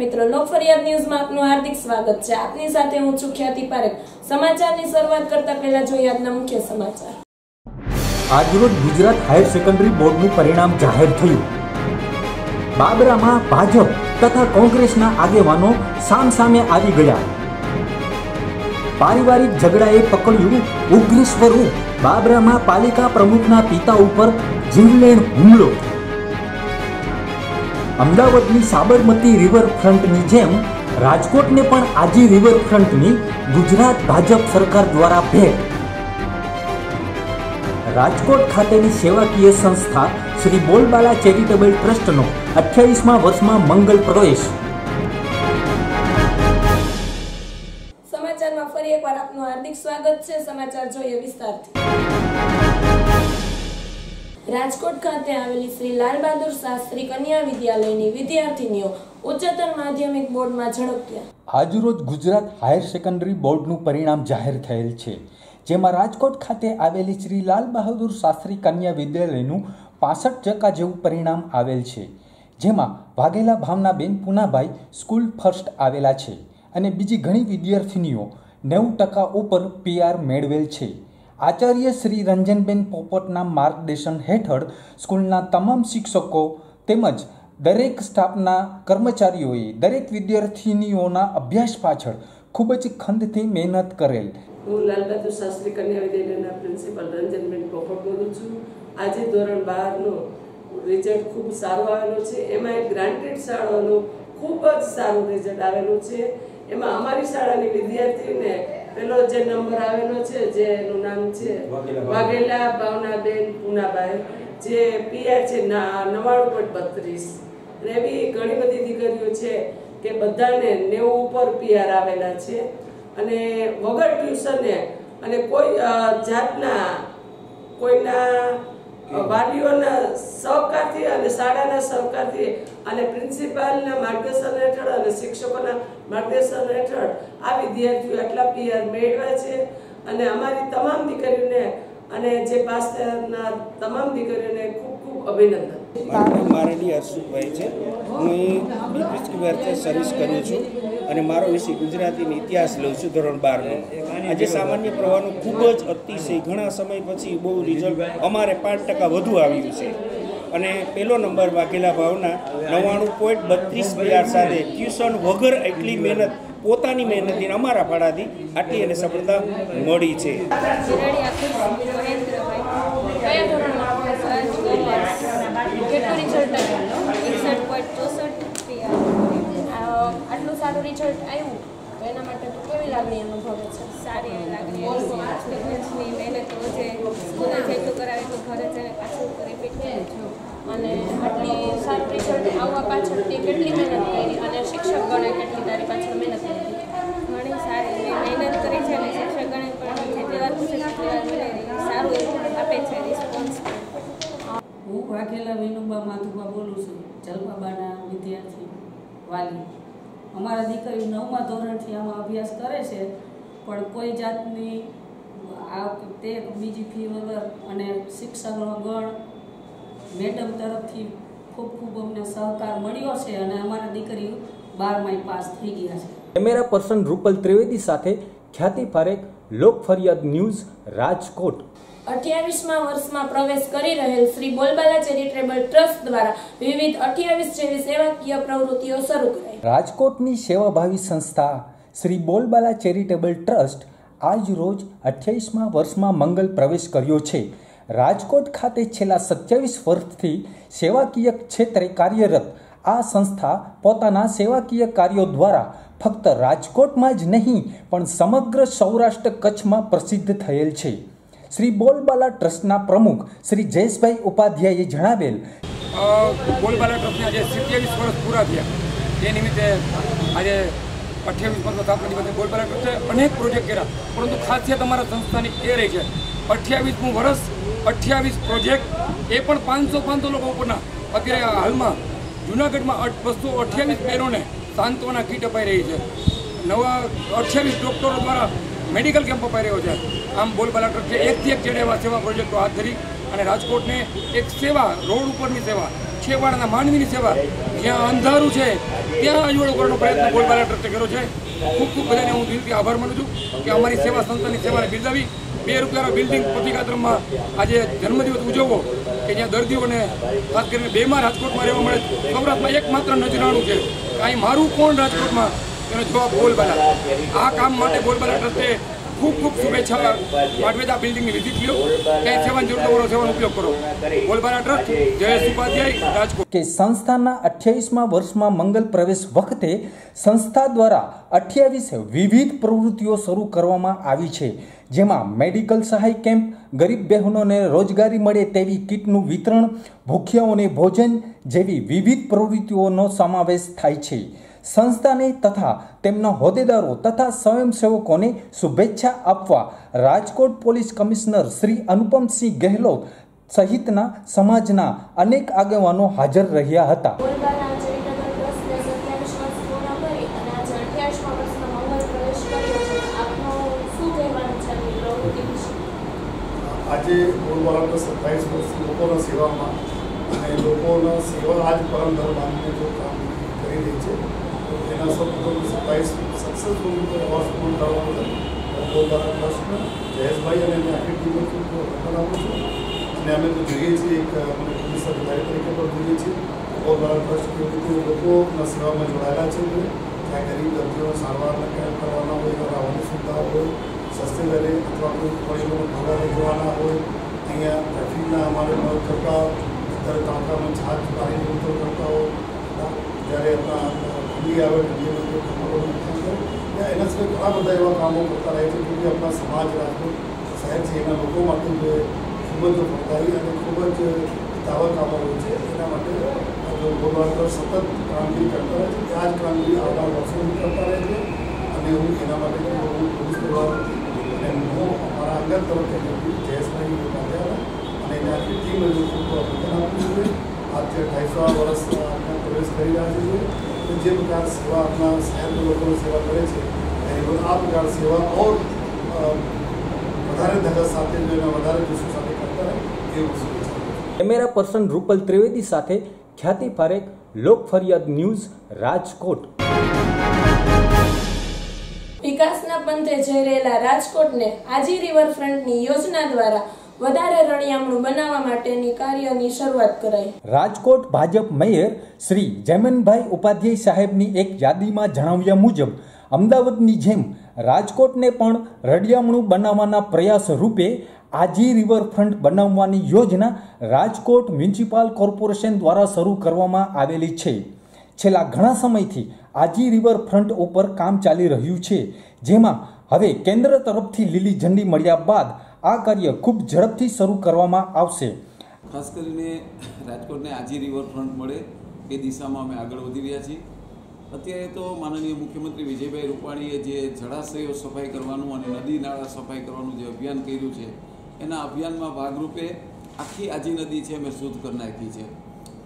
મિત્રો લોક ન્યૂઝમાં આપનું હાર્દિક સ્વાગત છે. આપની સાથે હું છું ખ્યાતિ પારેખ. સમાચારની શરૂઆત કરતા પહેલા જોઈએ આજના મુખ્ય સમાચાર. આજરોજ ગુજરાત હાયર સેકન્ડરી બોર્ડનું પરિણામ જાહેર થયું. બાબરામાં ભાજપ તથા કોંગ્રેસના આગેવાનો સામસામે આવી ગયા. પારિવારિક ઝઘડાએ પકડ્યું ઉગ્ર સ્વરૂપ. બાબરામાં પાલિકા પ્રમુખના પિતા ઉપર જીવલેણ હુમલો. અમદાવાદની સાબરમતી રિવરફ્રન્ટની જેમ રાજકોટને પણ આજી રિવરફ્રન્ટની ગુજરાત ભાજપ સરકાર દ્વારા ભેટ. રાજકોટ ખાતેની સેવાકીય સંસ્થા શ્રી બોલબાલા ચેરિટેબલ ટ્રસ્ટનો અઠ્યાવીસમાં વર્ષમાં મંગલ પ્રવેશ. સમાચારમાં ફરી એકવાર આપનું હાર્દિક સ્વાગત છે. સમાચાર જોઈએ વિસ્તારથી. રાજકોટ ખાતે આવેલી શ્રી લાલ બહાદુર શાસ્ત્રી કન્યા વિદ્યાલયની વિદ્યાર્થીનીઓ ઉચ્ચતર માધ્યમિક બોર્ડમાં ઝડપ્યા. આજરોજ ગુજરાત હાયર સેકન્ડરી બોર્ડનું પરિણામ જાહેર થયેલ છે, જેમાં રાજકોટ ખાતે આવેલી શ્રી લાલ બહાદુર શાસ્ત્રી કન્યા વિદ્યાલયનું પાસઠ ટકા જેવું પરિણામ આવેલ છે, જેમાં વાઘેલા ભાવનાબેન પુનાભાઈ સ્કૂલ ફર્સ્ટ આવેલા છે અને બીજી ઘણી વિદ્યાર્થીનીઓ નેવું ટકા ઉપર પીઆર મેળવેલ છે. આચાર્ય શ્રી રંજનબેન પોપટના માર્ગદર્શન હેઠળ સ્કૂલના તમામ શિક્ષકો તેમજ દરેક સ્ટાફના કર્મચારીઓએ દરેક વિદ્યાર્થીનીઓના અભ્યાસ પાછળ ખૂબ જ ખંતથી મહેનત કરેલ. હું લાલબહાદુર શાસ્ત્રી કન્યા વિદ્યાલયના પ્રિન્સિપલ રંજનબેન પોપટ બોલું છું. આજે ધોરણ બારનો રિઝલ્ટ ખૂબ સારું આવેલું છે. એમાં ગ્રાન્ટેડ શાળાનું ખૂબ જ સારું રિઝલ્ટ આવેલું છે. એમાં અમારી શાળાની વિદ્યાર્થીને પેલો જે નંબર આવેલો છે જે એનું નામ છે વાઘેલા ભાવનાબેન પૂનાભાઈ જે પીઆર છે નવાણું પોઈન્ટ બત્રીસ. અને એવી ઘણી બધી દીકરીઓ છે કે બધાને નેવું ઉપર પીઆર આવેલા છે. અને વગર ટ્યુશને અને કોઈ જાતના કોઈના વાલીઓના સહકારથી અને શાળાના સહકારથી અને પ્રિન્સિપાલના માર્ગદર્શન હેઠળ અને શિક્ષકોના માર્ગદર્શન હેઠળ આ વિદ્યાર્થીઓ આટલા પીઆર મેળવ્યા છે. અને અમારી તમામ દીકરીઓને અને જે પાસ તમામ દીકરીઓને ખૂબ ખૂબ અભિનંદન. મારું નામ મારડી હર્ષુભાઈ છે. હું બીપીસી વર્ષે સર્વિસ કરું છું અને મારો વિષય ગુજરાતીનો ઇતિહાસ લઉં છું ધોરણ બારનો. આજે સામાન્ય પ્રવાહનું ખૂબ જ અતિશય ઘણા સમય પછી બહુ રિઝલ્ટ અમારે પાંચ ટકા વધુ આવ્યું છે. અને પહેલો નંબર વાઘેલા ભાવના નવ્વાણું પોઈન્ટ બત્રીસ હજાર સાથે ટ્યુશન વગર એટલી મહેનત, પોતાની મહેનતથી અમારા ફાળાથી આટલી એને સફળતા મળી છે. કેટલું રિઝલ્ટ આવ્યું? એકસઠ પોઈન્ટ ચોસઠ આટલું સારું રિઝલ્ટ આવ્યું? તો એના માટે તો કેવી લાગણી અનુભવે છે? સારી એવી લાગણી સ્ટુડન્ટ્સની મહેનત રોજે સ્કૂલે જેટલું કરાવે તો ઘરે જઈને પાછું રિપીટ કરે અને આટલી સારું રિઝલ્ટ આવવા પાછળ તે કેટલી મહેનત કરી અને શિક્ષક ગણે કેટલી તારી પાછળ મહેનત કરી ઘણી સારી મેં મહેનત કરી છે અને શિક્ષકગણે પણ જેટલી વાર પૂછે તેટલી વાર મને સારું એવું આપે છે રિસ્પોન્સ હું વાઘેલા વિનુબા માધુબા બોલું છું. જલપાબાના વિદ્યાર્થી વાલી. અમારા દીકરી નવમા ધોરણથી આમાં અભ્યાસ કરે છે, પણ કોઈ જાતની આ તે બીજી ફી વગર અને શિક્ષકનો ગણ મેડમ તરફથી ખૂબ ખૂબ અમને સહકાર મળ્યો છે અને અમારા દીકરી બારમાય પાસ થઈ ગયા છે. કેમેરા પર્સન રૂપલ ત્રિવેદી સાથે ખ્યાતિ પારેખ લોક ફરિયાદ ન્યૂઝ રાજકોટ. અઠ્યાવીસમા વર્ષમાં પ્રવેશ કરી રહેલ શ્રી બોલબાલા ચેરિટેબલ ટ્રસ્ટ દ્વારા વિવિધ અઠ્યાવીસ જેવી સેવાકીય પ્રવૃત્તિઓ શરૂ કરાઈ. રાજકોટની સેવાભાવી સંસ્થા શ્રી બોલબાલા ચેરિટેબલ ટ્રસ્ટ આજ રોજ અઠ્યાવીસમાં વર્ષમાં મંગલ પ્રવેશ કર્યો છે. રાજકોટ ખાતે છેલ્લા સત્યાવીસ વર્ષથી સેવાકીય ક્ષેત્રે કાર્યરત આ સંસ્થા પોતાના સેવાકીય કાર્યો દ્વારા ફક્ત રાજકોટમાં જ નહીં, પણ સમગ્ર સૌરાષ્ટ્ર કચ્છમાં પ્રસિદ્ધ થયેલ છે. શ્રી બોલબાલા ટ્રસ્ટના પ્રમુખ શ્રી જયેશભાઈ ઉપાધ્યાયે જણાવેલ બોલબાલા ટ્રસ્ટના આજે સિત્યાવીસ વર્ષ પૂરા થયા. તે નિમિત્તે આજે અઠ્યાવીસ વર્ષ સ્થાપના નિમિત્તે બોલબાલા ટ્રસ્ટે અનેક પ્રોજેક્ટ કર્યા. પરંતુ ખાસિયત અમારા સંસ્થાની એ રહી છે. અઠ્યાવીસમું વર્ષ, અઠ્યાવીસ પ્રોજેક્ટ એ પણ પાંચસો પાંચસો લોકો ઉપરના. અત્યારે હાલમાં જુનાગઢમાં બસો અઠ્યાવીસ બહેનોને સાંત્વના કીટ અપાઈ રહી છે. નવા અઠ્યાવીસ ડૉક્ટરો દ્વારા મેડિકલ કેમ્પ અપાઈ રહ્યો છે. આમ બોલબાલા છે. એકથી એક જેડે એવા સેવા પ્રોજેક્ટો હાથ ધરી અને રાજકોટને એક સેવા, રોડ ઉપરની સેવા, છેવાડાના માનવીની સેવા, જ્યાં અંધારું છે, ત્યાં અજવાળો કરવાનો પ્રયત્ન બોલબાલા ટ્રસ્ટે કર્યો છે. ખૂબ ખૂબ બધાને હું દિલથી આભાર માનું છું કે અમારી સેવા સંસ્થાની સેવાને બિરદાવી. બે રૂપિયાનો બિલ્ડિંગ પ્રતિકાત્રમમાં આજે જન્મદિવસ ઉજવવો કે જ્યાં દર્દીઓને ખાસ કરીને બેમાં રાજકોટમાં રહેવા મળે. સૌરાષ્ટ્રમાં એકમાત્ર નજરાણું છે. કાંઈ મારું કોણ રાજકોટમાં? જવાબ બોલબાલા આ કામ માટે બોલબાલા ટ્રસ્ટે ખૂબ ખૂબ શુભેચ્છા પાઠવે આ બિલ્ડિંગની વિઝિટ લ્યો. ક્યાંય સેવાની જરૂર હોય સેવાનો ઉપયોગ કરો. બોલબાલા ટ્રસ્ટ. જયેશ ઉપાધ્યાય રાજકોટ. કે સંસ્થાના અઠ્યાવીસમાં વર્ષમાં મંગલ પ્રવેશ વખતે સંસ્થા દ્વારા અઠ્યાવીસ વિવિધ પ્રવૃત્તિઓ શરૂ કરવામાં આવી છે. જેમાં મેડિકલ સહાય કેમ્પ, ગરીબ બહેનોને રોજગારી મળે તેવી કીટનું વિતરણ, ભૂખ્યાઓને ભોજન જેવી વિવિધ પ્રવૃત્તિઓનો સમાવેશ થાય છે. સંસ્થાને તથા તેમના હોદ્દેદારો તથા સ્વયંસેવકોને શુભેચ્છા આપવા રાજકોટ પોલીસ કમિશનર શ્રી અનુપમસિંહ ગેહલોત સહિતના સમાજના અનેક આગેવાનો હાજર રહ્યા હતા. આજે અઠ્યાવીસમા વર્ષમાં મંગળ પ્રવેશ કર્યો છે. આપનો શું કહેવાનું છે આપની પ્રવૃત્તિ વિશે? આજે બોલબાલા સત્તાવીસ વર્ષથી લોકોના સેવામાં અને લોકોના સેવા આજ પરમ ધર્મ માનીને જો કામ કરી રહી છે. તો એના સૌપ્રથમ સત્તાવીસ સક્સેસફુલ વર્ષ પૂર્ણ કરવા બદલ હું બોલબાલા ટ્રસ્ટને જયેશભાઈ અને એની આખી ટીમને ખૂબ અભિનંદન આપું છું અને અમે તો જોઈએ છીએ એક મને પોલીસ અધિકારી તરીકે પણ જોઈએ છીએ બોલબાલા ટ્રસ્ટ કેવી રીતે લોકોના સેવામાં જોડાયેલા છે ત્યાં ગરીબ દર્દીઓ સારવારના કેમ્પ કરવાના હોય ત્યાં રહેવાની સુવિધા હોય સસ્તી દરે અથવા કોઈ વડીલોને ભંગાર લઈ જવાના હોય અહીંયા ટ્રાફિકના અમારે મદદ કરતા અત્યારે તાંકામાં છાજ પાણીની વિતરણ કરતા હોય જ્યારે આપણા ઠંડી આવે ત્યાં એના સિવાય ઘણા બધા એવા કામો કરતા રહે છે કે જે આપણા સમાજ રાજકોટ શહેર છે, એના લોકો માટે જે ખૂબ જ ફળદાયી અને ખૂબ જ દાવા કામો હોય છે, એના માટે ગોળવાડકર સતત કામગીરી કરતા રહે છે. આ જ કામગીરી આવનાર વર્ષોથી કરતા રહે છે અને હું એના માટે હું પોલીસ પરિવાર અને હું અમારા અંગત તરફથી જયેશભાઈ ઉપાધ્યાય અને એનાથી ટીમ ખૂબ અભિનંદન આપું છું. આજે અઢાઈસો વર્ષ પ્રવેશ કરી રહ્યા છીએ તો જે પ્રકાર સેવા આપણા શહેરના લોકોની સેવા કરે છે એની આ પ્રકાર સેવા ઓર વધારે ધગસ સાથે વધારે જુસ્સો સાથે કરતા રહે એવું શુભેચ્છા કેમેરા પર્સન રૂપલ ત્રિવેદી સાથે ખ્યાતિ પારેખ લોક ફરિયાદ ન્યૂઝ રાજકોટ. વિકાસના પંથે જઈ રહેલા રાજકોટને આજી રિવરફ્રન્ટની યોજના દ્વારા વધારે રણિયામણું બનાવવા માટેની કાર્યની શરૂઆત કરાઈ. રાજકોટ ભાજપ મેયર શ્રી જયમનભાઈ ઉપાધ્યાય સાહેબની એક યાદીમાં જણાવ્યા મુજબ, અમદાવાદની જેમ રાજકોટને પણ રડિયામણું બનાવવાના પ્રયાસ રૂપે આજી રિવરફ્રન્ટ બનાવવાની યોજના રાજકોટ મ્યુનિસિપાલ કોર્પોરેશન દ્વારા શરૂ કરવામાં આવેલી છે. છેલ્લા ઘણા સમયથી આજી રિવરફ્રન્ટ ઉપર કામ ચાલી રહ્યું છે, જેમાં હવે કેન્દ્ર તરફથી લીલી ઝંડી મળ્યા બાદ આ કાર્ય ખૂબ ઝડપથી શરૂ કરવામાં આવશે. ખાસ કરીને રાજકોટને આજી રિવરફ્રન્ટ મળે, એ દિશામાં અમે આગળ વધી રહ્યા છીએ. અત્યારે તો માનનીય મુખ્યમંત્રી વિજયભાઈ રૂપાણીએ જે જળાશયો સફાઈ કરવાનું અને નદી નાળા સફાઈ કરવાનું જે અભિયાન કર્યું છે, એના અભિયાનમાં ભાગરૂપે આખી આજી નદી છે અમે શુદ્ધ કરી નાખી છે.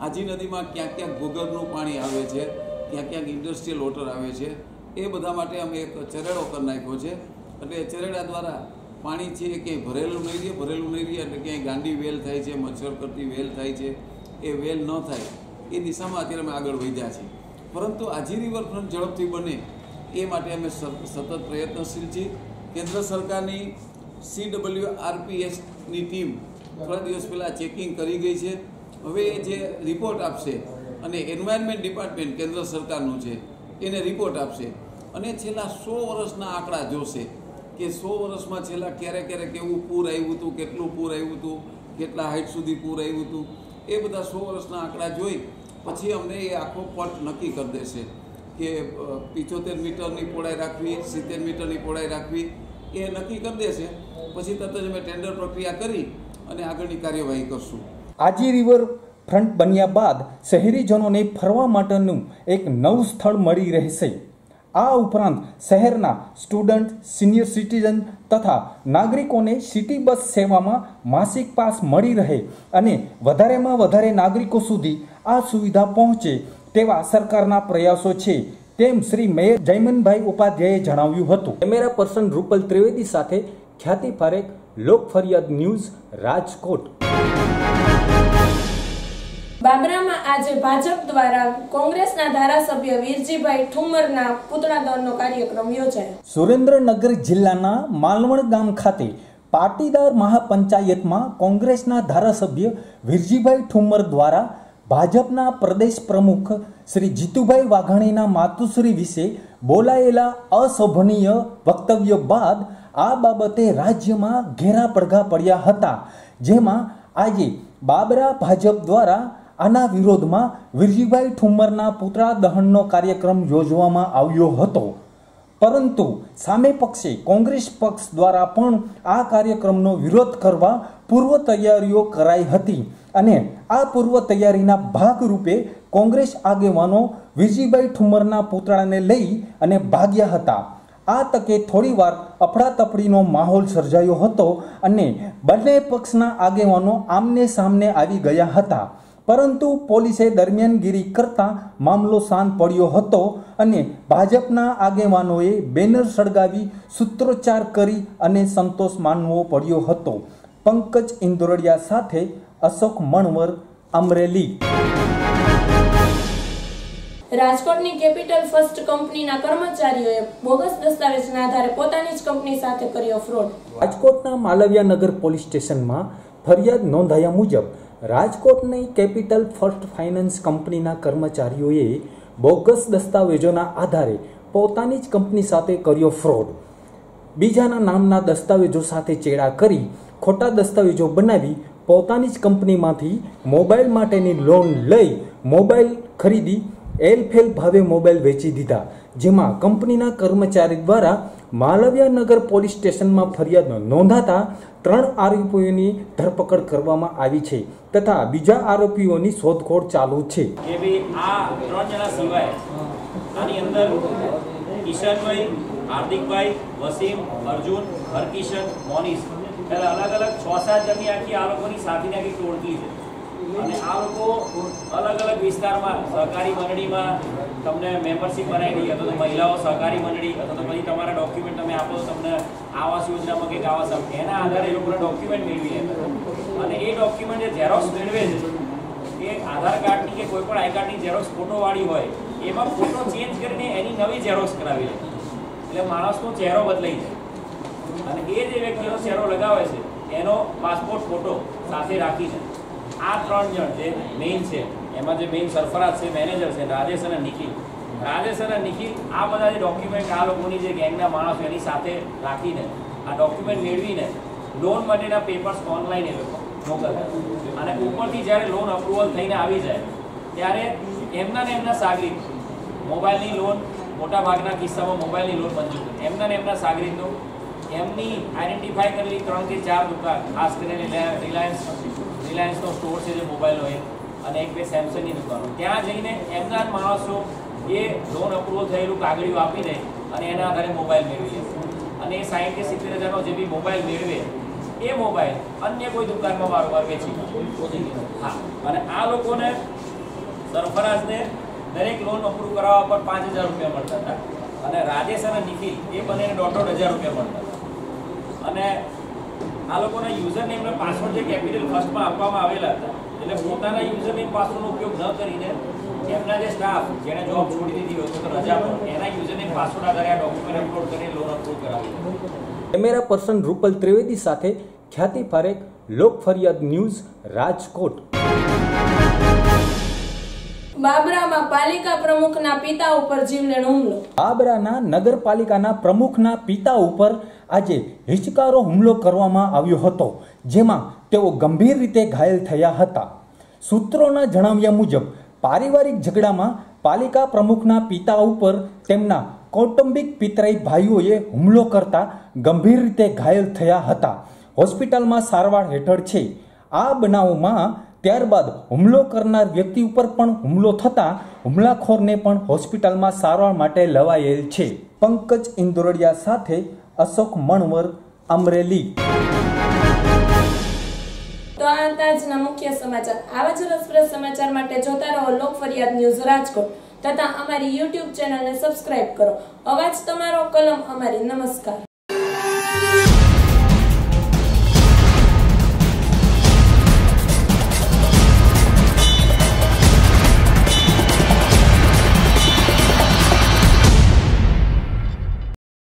આજી નદીમાં ક્યાંક ક્યાંક ભૂગર્ભનું પાણી આવે છે, ક્યાંક ક્યાંક ઇન્ડસ્ટ્રીયલ વોટર આવે છે. એ બધા માટે અમે એક ચરેડો કરી નાખ્યો છે. એટલે ચરેડા દ્વારા પાણી છે ક્યાંય ભરેલું નહીં રહે ભરેલું નહીં રહે એટલે ક્યાંય ગાંડી વેલ થાય છે, મચ્છર કરતી વેલ થાય છે. એ વેલ ન થાય, એ દિશામાં અત્યારે અમે આગળ વધ્યા છીએ. પરંતુ આજી રિવરફ્રન્ટ ઝડપથી બને, એ માટે અમે સતત પ્રયત્નશીલ છીએ. કેન્દ્ર સરકારની સી ડબલ્યુ આરપીએસની ટીમ થોડા દિવસ પહેલાં ચેકિંગ કરી ગઈ છે. હવે જે રિપોર્ટ આપશે અને એન્વાયરમેન્ટ ડિપાર્ટમેન્ટ કેન્દ્ર સરકારનું છે, એને રિપોર્ટ આપશે. અને છેલ્લા સો વર્ષના આંકડા જોશે કે સો વર્ષમાં છેલ્લા ક્યારેક ક્યારે કેવું પૂર આવ્યું હતું, કેટલું પૂર આવ્યું હતું, કેટલા હાઈટ સુધી પૂર આવ્યું હતું, એ બધા સો વર્ષના આંકડા જોઈ પછી અમને એ આખો પટ નક્કી કરી દેશે કે પિચોતેર મીટરની પહોળાઈ રાખવી, સિત્તેર મીટરની પહોળાઈ રાખવી, એ નક્કી કરી દેશે પછી તરત જ અમે ટેન્ડર પ્રક્રિયા કરી અને આગળની કાર્યવાહી કરશું. આજી રિવર ફ્રન્ટ બન્યા બાદ શહેરીજનોને ફરવા માટેનું એક નવું સ્થળ મળી રહેશે. આ ઉપરાંત શહેરના સ્ટુડન્ટ, સિનિયર સિટીઝન તથા નાગરિકોને સિટી બસ સેવામાં માસિક પાસ મળી રહે અને વધારેમાં વધારે નાગરિકો સુધી આ સુવિધા પહોંચે તેવા સરકારના પ્રયાસો છે, તેમ શ્રી મેયર જયમનભાઈ ઉપાધ્યાયે જણાવ્યું હતું. કેમેરા પર્સન રૂપલ ત્રિવેદી સાથે ખ્યાતિ પારેખ લોક ફરિયાદ ન્યૂઝ રાજકોટ. આજે ભાજપ દ્વારા કોંગ્રેસના ધારાસભ્ય વીરજીભાઈ ઠુમરના પૂતળા દહનનો કાર્યક્રમ યોજાયો. સુરેન્દ્રનગર જિલ્લાના માલવણ ગામ ખાતે પાટીદાર મહાપંચાયતમાં કોંગ્રેસના ધારાસભ્ય વીરજીભાઈ ઠુમર દ્વારા ભાજપના પ્રદેશ પ્રમુખ શ્રી જીતુભાઈ વાઘાણીના માતુશ્રી વિશે બોલાયેલા અશોભનીય વક્તવ્ય બાદ આ બાબતે રાજ્યમાં ઘેરા પડઘા પડ્યા હતા. જેમાં આજે બાબરા ભાજપ દ્વારા આના વિરોધમાં વિરજીભાઈ ઠુમ્મરના પુતળા દહનનો કાર્યક્રમ યોજવામાં આવ્યો હતો. પરંતુ સામે પક્ષે કોંગ્રેસ પક્ષ દ્વારા પણ આ કાર્યક્રમનો વિરોધ કરવા પૂર્વ તૈયારીઓ કરાઈ હતી અને આ પૂર્વ તૈયારીના ભાગરૂપે કોંગ્રેસ આગેવાનો વિરજીભાઈ ઠુમરના પુતળાને લઈ અને ભાગ્યા હતા. આ તકે થોડીવાર અફડાતફડીનો માહોલ સર્જાયો હતો અને બંને પક્ષના આગેવાનો આમને સામને આવી ગયા હતા. પરંતુ પોલીસે દરમિયાનગીરી કરતાં મામલો શાંત પડ્યો હતો અને ભાજપના આગેવાનોએ બેનર સળગાવી સૂત્રોચ્ચાર કરી અને સંતોષ માનવો પડ્યો હતો. પંકજ ઇન્દોરડિયા સાથે અશોક મણવર અમરેલી. રાજકોટની કેપિટલ ફર્સ્ટ કંપનીના કર્મચારીઓએ બોગસ દસ્તાવેજના આધારે પોતાની જ કંપની સાથે કર્યો ફ્રોડ. રાજકોટના માલવ્યાનગર પોલીસ સ્ટેશનમાં ફરિયાદ નોંધાયા મુજબ રાજકોટની કેપિટલ ફર્સ્ટ ફાઇનાન્સ કંપનીના કર્મચારીઓએ બોગસ દસ્તાવેજોના આધારે પોતાની જ કંપની સાથે કર્યો ફ્રોડ. બીજાના નામના દસ્તાવેજો સાથે ચેડા કરી ખોટા દસ્તાવેજો બનાવી પોતાની જ કંપનીમાંથી મોબાઈલ માટેની લોન લઈ મોબાઈલ ખરીદી એલફેલ ભાવે મોબાઈલ વેચી દીધા. જેમાં કંપનીના કર્મચારી દ્વારા માલવ્યાનગર પોલીસ સ્ટેશનમાં ફરિયાદ નોંધાતા ત્રણ આરોપીઓની ધરપકડ કરવામાં આવી છે તથા બીજા આરોપીઓની શોધખોળ ચાલુ છે. આ ત્રણ જણા સિવાય આની હાર્દિકભાઈ અલગ અલગ છ સાત જણની આખી આરોપોની લોકોની આખી ટોળકી છે. અને આ લોકો અલગ અલગ વિસ્તારમાં સહકારી મંડળીમાં તમને મેમ્બરશિપ બનાવી અથવા તો મહિલાઓ સહકારી મંડળી, અથવા તો પછી તમારા ડોક્યુમેન્ટ તમે આપો, તમને આવાસ યોજનામાં કે આવાસ એના આધારે એ લોકોના ડોક્યુમેન્ટ મેળવી અને એ ડોક્યુમેન્ટ જે ઝેરોક્સ મેળવે છે, એ આધાર કાર્ડની કે કોઈ પણ આઈ કાર્ડની ઝેરોક્સ ફોટોવાળી હોય, એમાં ફોટો ચેન્જ કરીને એની નવી ઝેરોક્સ કરાવી લે. એટલે માણસનો ચહેરો બદલાઈ જાય. અને એ જે વ્યક્તિનો ચહેરો લગાવે છે, એનો પાસપોર્ટ ફોટો સાથે રાખીને આ ત્રણ જણ જે મેઇન છે, એમાં જે મેઇન સરફરાજ છે મેનેજર છે, રાજેશ અને નિખિલ. રાજેશ અને નિખિલ આ બધા જે ડોક્યુમેન્ટ આ લોકોની જે ગેંગના માણસો એની સાથે રાખીને, આ ડોક્યુમેન્ટ મેળવીને લોન માટેના પેપર્સ ઓનલાઈન એ લોકો મોકલતા અને ઉપરથી જ્યારે લોન અપ્રુવલ થઈને આવી જાય, ત્યારે એમના ને એમના સાગરીત મોબાઈલની લોન મોટા ભાગના કિસ્સામાં મોબાઈલની લોન મંજૂર એમના ને એમના સાગરીતો એમની આઈડેન્ટિફાઈ કરેલી ત્રણથી ચાર દુકાન ખાસ કરીને રિલાયન્સ રિલાયન્સનો સ્ટોર છે જે મોબાઈલ હોય અને એક બે સેમસંગની દુકાનો. ત્યાં જઈને એમના જ માણસો એ લોન અપ્રુવલ થયેલું કાગળિયું આપી દે અને એના આધારે મોબાઈલ મેળવી લે અને એ સાઠ કે સિત્તેર હજારનો જે બી મોબાઈલ મેળવે, એ મોબાઈલ અન્ય કોઈ દુકાનમાં વારંવાર વેચી હા. અને આ લોકોને સરફરાજને દરેક લોન અપ્રૂવ કરાવવા પર પાંચ હજાર રૂપિયા મળતા હતા. અને રાજેશ અને નિખિલ, એ બંનેને દોઢ દોઢ હજાર રૂપિયા મળતા હતા. અને આ લોકોના યુઝર નેમને પાસવર્ડ જે કેપિટલ ફર્સ્ટમાં આપવામાં આવેલા હતા. એટલે પોતાના યુઝર નેમ પાસવર્ડનો ઉપયોગ ન કરીને એમના જે સ્ટાફ જેણે જોબ છોડી દીધી હોય તો રજા પર એના યુઝર નેમ પાસવર્ડ આધારે આ ડોક્યુમેન્ટ અપલોડ કરીને લોન અપ્રૂવ કરાવી કેમેરા પર્સન રૂપલ ત્રિવેદી સાથે ખ્યાતિ ફારેક લોક ફરિયાદ ન્યૂઝ રાજકોટ. બાબરામાં પાલિકા પ્રમુખના પિતા ઉપર જીવલેણ હુમલો. નગરપાલિકાના પ્રમુખના પિતા ઉપર આજે હિચકારો હુમલો કરવામાં આવ્યો હતો, જેમાં તેઓ ગંભીર રીતે ઘાયલ થયા હતા. સૂત્રોના જણાવ્યા મુજબ, પારિવારિક ઝઘડામાં પાલિકા પ્રમુખના પિતા ઉપર તેમના કૌટુંબિક પિતરાઈ ભાઈઓએ હુમલો કરતા ગંભીર રીતે ઘાયલ થયા હતા. હોસ્પિટલમાં સારવાર હેઠળ છે. આ બનાવમાં ત્યારબાદ હુમલો કરનાર વ્યક્તિ ઉપર પણ હુમલો થતાં હુમલાખોરને પણ હોસ્પિટલમાં સારવાર માટે લવાયેલ છે. પંકજ ઇન્દોરડિયા સાથે અશોક મણવર, અમરેલી. તો આ આજના મુખ્ય સમાચાર. આવા જ રસપ્રદ સમાચાર માટે જોતા રહો લોક ફરિયાદ ન્યૂઝ રાજકોટ તથા અમારી યુટ્યુબ ચેનલને સબસ્ક્રાઇબ કરો. અવાજ તમારો, કલમ અમારી. નમસ્કાર.